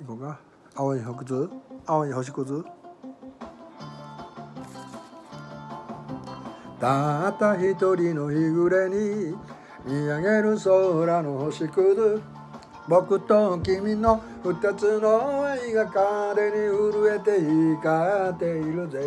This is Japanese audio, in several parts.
行こうか青い北図青い星屑たった一人の日暮れに見上げる空の星屑僕と君の二つの愛が風に震えて光っているぜ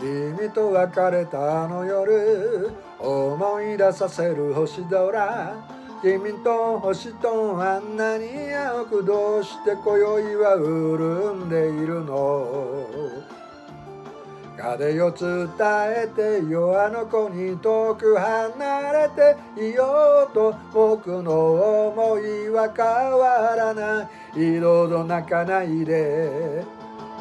君と別れたあの夜思い出させる星空君と星とあんなに青くどうして今宵は潤んでいるの？風を伝えてよあの子に遠く離れていようと僕の思いは変わらない。どうぞ泣かないで。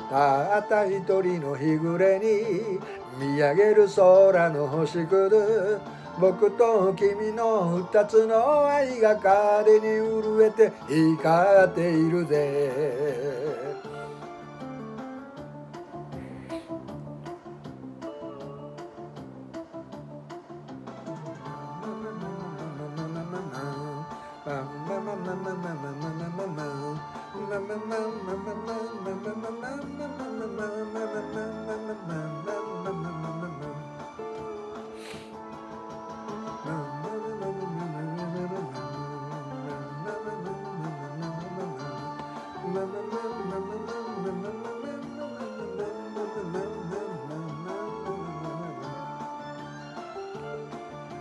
たった一人の日暮れに見上げる空の星屑僕と君の二つの愛が風に震えて光っているぜ。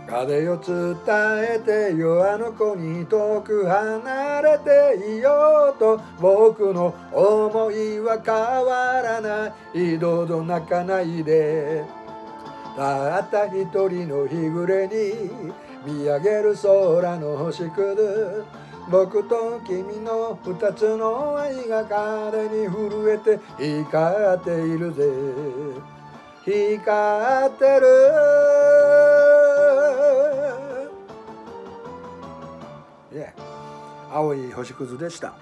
風を伝えてよあの子に遠く離れていようと僕の思いは変わらない。どうぞ泣かないでたった一人の日暮れに見上げる空の星屑。僕と君の二つの愛が風に震えて光っているぜ。光ってる青い星屑でした。